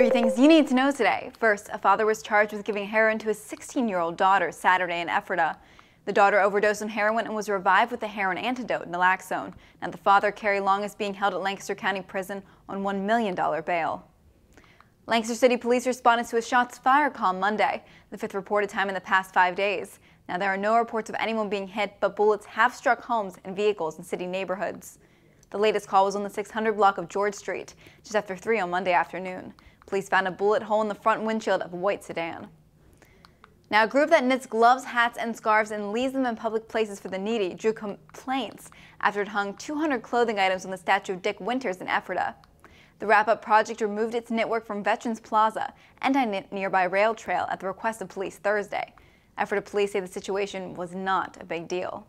Three things you need to know today. First, a father was charged with giving heroin to his 16-year-old daughter Saturday in Ephrata. The daughter overdosed on heroin and was revived with the heroin antidote, naloxone. Now the father, Kerry Long, is being held at Lancaster County Prison on $1 million bail. Lancaster City Police responded to a shots fired call Monday, the fifth reported time in the past five days. Now there are no reports of anyone being hit, but bullets have struck homes and vehicles in city neighborhoods. The latest call was on the 600 block of George Street, just after 3 on Monday afternoon. Police found a bullet hole in the front windshield of a white sedan. Now, a group that knits gloves, hats, and scarves and leaves them in public places for the needy drew complaints after it hung 200 clothing items on the statue of Dick Winters in Ephrata. The wrap-up project removed its knitwork from Veterans Plaza and a nearby rail trail at the request of police Thursday. Ephrata police say the situation was not a big deal.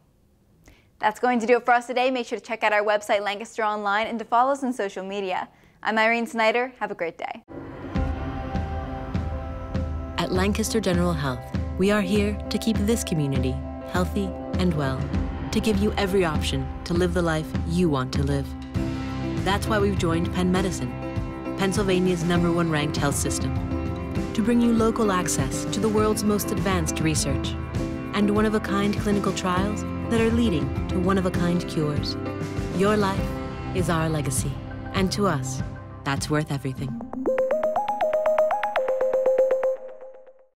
That's going to do it for us today. Make sure to check out our website, Lancaster Online, and to follow us on social media. I'm Irene Snyder. Have a great day. At Lancaster General Health, we are here to keep this community healthy and well, to give you every option to live the life you want to live. That's why we've joined Penn Medicine, Pennsylvania's number one ranked health system, to bring you local access to the world's most advanced research and one of a kind clinical trials that are leading to one of a kind cures. Your life is our legacy, and to us, that's worth everything.